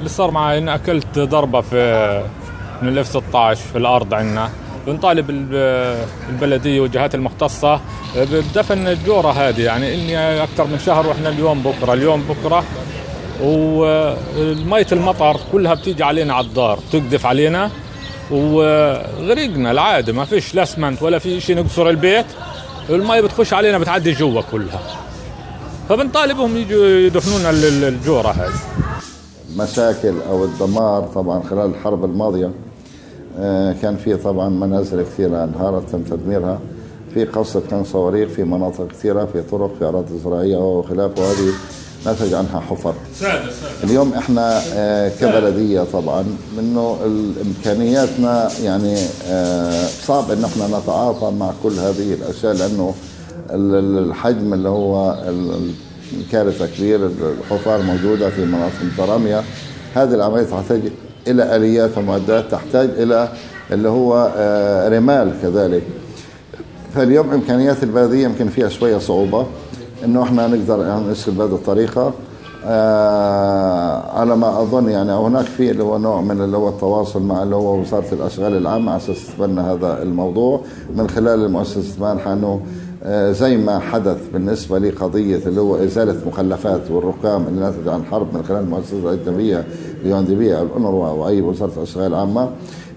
اللي صار معي إني أكلت ضربة في من الاف 16 في الأرض عندنا. بنطالب ال- البلدية والجهات المختصة بدفن الجورة هذه يعني إني أكثر من شهر وإحنا اليوم بكرة اليوم بكرة. ومية المطر كلها بتيجي علينا على الدار تقذف علينا. وغرقنا العادة ما فيش لا اسمنت ولا في شيء نقصر البيت. المية بتخش علينا بتعدي جوا كلها. فبنطالبهم يجوا يدفنونا ال- ال- الجورة هذه. مشاكل أو الدمار طبعا خلال الحرب الماضية آه، كان في طبعا منازل كثيرة أنهارت تم تدميرها. في قصف كان صواريخ في مناطق كثيرة في طرق في أراضي زراعيه وخلافه وهذه نتج عنها حفر. اليوم إحنا آه، كبلدية طبعا ال- امكانياتنا يعني آه، صعب انه إحنا نتعاطى مع كل هذه الأشياء لأنه ال- ال- الحجم اللي هو ال- ال- الكارثه كبير الحفار موجودة في مناطق متراميه هذه العملية تحتاج إلى آليات ومعدات تحتاج إلى اللي هو آه، رمال كذلك. فاليوم إمكانيات البلدية يمكن فيها شوية صعوبة إنه إحنا نقدر يعني بهذه الطريقة. آه على ما أظن يعني هناك في اللي هو نوع من اللي هو التواصل مع اللي هو وزارة الأشغال العامة على أساس تتبنى هذا الموضوع. من خلال المؤسسة المانحه انه زي ما حدث بالنسبة لقضية اللي هو إزالة مخلفات والركام اللي ناتج عن الحرب من خلال المؤسسة الأجنبية ال UNDP أو الأونروا أو اي وزارة الأشغال العامة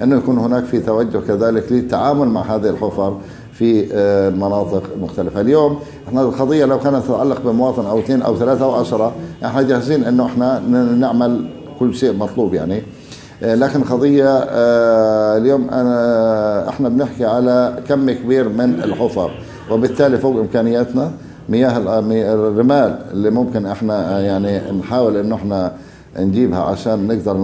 أنه يكون هناك في توجه كذلك للتعامل مع هذه الحفر في آه، المناطق المختلفة اليوم إحنا القضية لو كانت تتعلق بمواطن أو اثنين أو ثلاثة أو عشرة إحنا جاهزين إنه إحنا نعمل كل شيء مطلوب يعني. آه، لكن قضية آه، اليوم أنا إحنا بنحكي على كم كبير من الحفر. وبالتالي فوق إمكانياتنا مياه مي- الرمال اللي ممكن إحنا آه، يعني نحاول إنه إحنا نجيبها عشان نقدر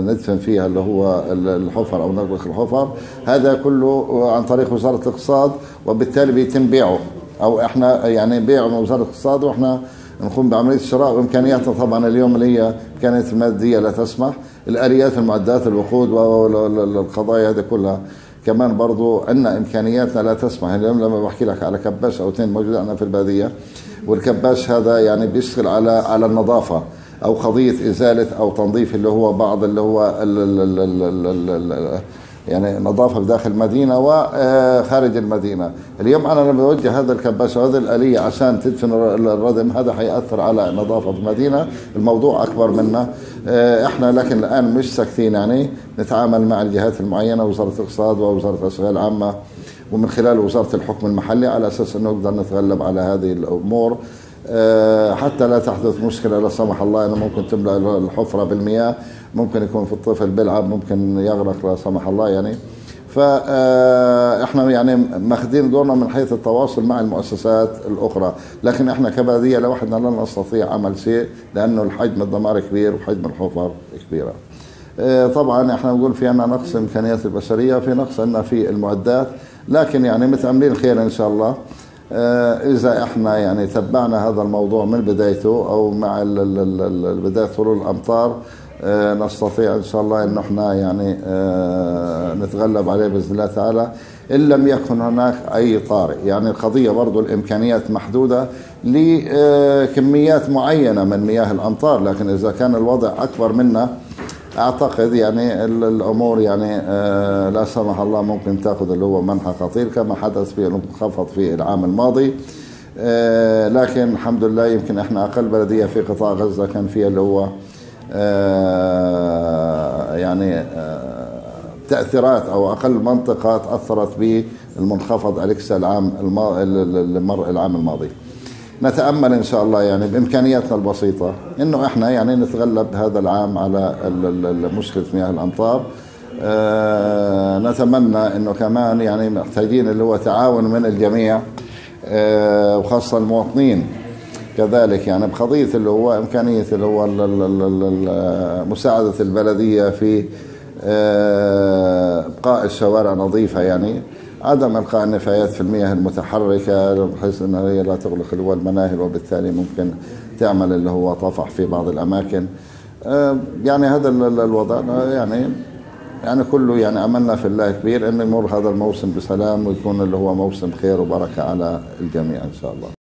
ندفن فيها اللي هو ال- الحفر أو نغلق الحفر. هذا كله عن طريق وزارة الاقتصاد وبالتالي بيتم بيعه. أو إحنا يعني بيعه من وزارة الاقتصاد وإحنا نقوم بعملية الشراء. وإمكانياتنا طبعا اليوم اللي هي امكانيات الماديه لا تسمح. الآليات المعدات الوقود والقضايا هذه كلها. كمان برضو عندنا إمكانياتنا لا تسمح. اليوم لما بحكي لك على كباش أو اثنين موجود عندنا في البادية والكباش هذا يعني بيشتغل على على النظافة أو قضية إزالة أو تنظيف اللي هو بعض اللي هو يعني نظافه بداخل المدينة وخارج المدينة، اليوم أنا لما بوجه هذا الكباش وهذه الآلية عشان تدفن الر- الردم هذا حيأثر على النظافه في المدينة، الموضوع أكبر منا، آه، إحنا لكن الآن مش ساكتين يعني. نتعامل مع الجهات المعينة وزارة الاقتصاد ووزارة الاشغال العامة ومن خلال وزارة الحكم المحلي على أساس إنه نقدر نتغلب على هذه الأمور. آه، حتى لا تحدث مشكلة لا سمح الله انه ممكن تملأ الحفرة بالمياه ممكن يكون في الطفل بيلعب ممكن يغرق لا سمح الله يعني. فاحنا يعني ماخذين دورنا من حيث التواصل مع المؤسسات الأخرى. لكن إحنا كبلدية لوحدنا لن نستطيع عمل شيء لأنه الحجم الدمار كبير وحجم الحفر كبيره آه، طبعا إحنا نقول في عندنا نقص إمكانيات البشرية في نقص عندنا في المعدات. لكن يعني متأملين خير إن شاء الله. آه، إذا إحنا يعني تبعنا هذا الموضوع من بدايته أو مع ال- ال- ال- ال- بداية هلول الأمطار آه، نستطيع إن شاء الله إن إحنا يعني آه، نتغلب عليه بإذن الله تعالى. إن لم يكن هناك أي طارئ. يعني القضية برضو الإمكانيات محدودة لكميات معينة من مياه الأمطار لكن إذا كان الوضع أكبر منا أعتقد يعني ال- الأمور يعني آه، لا سمح الله ممكن تأخذ اللي هو منحى خطير كما حدث في المنخفض في العام الماضي آه، لكن الحمد لله يمكن إحنا أقل بلدية في قطاع غزة كان فيها اللي هو آه، يعني تأثيرات أو أقل منطقه تاثرت بالمنخفض اليكسا العام الما- اللي مر العام الماضي. نتأمل إن شاء الله يعني بإمكانياتنا البسيطة إنه إحنا يعني نتغلب هذا العام على مشكلة مياه الامطار آه، نتمنى إنه كمان يعني محتاجين اللي هو تعاون من الجميع آه، وخاصة المواطنين. كذلك يعني بقضية اللي هو إمكانية اللي هو مساعدة البلدية في آه، ابقاء الشوارع نظيفة يعني. عدم إلقاء النفايات في المياه المتحركة بحيث انها هي لا تغلق المناهل وبالتالي ممكن تعمل اللي هو طفح في بعض الأماكن. آه، يعني هذا ال- ال- الوضع. يعني يعني كله يعني أملنا في الله كبير انه يمر هذا الموسم بسلام ويكون اللي هو موسم خير وبركة على الجميع إن شاء الله.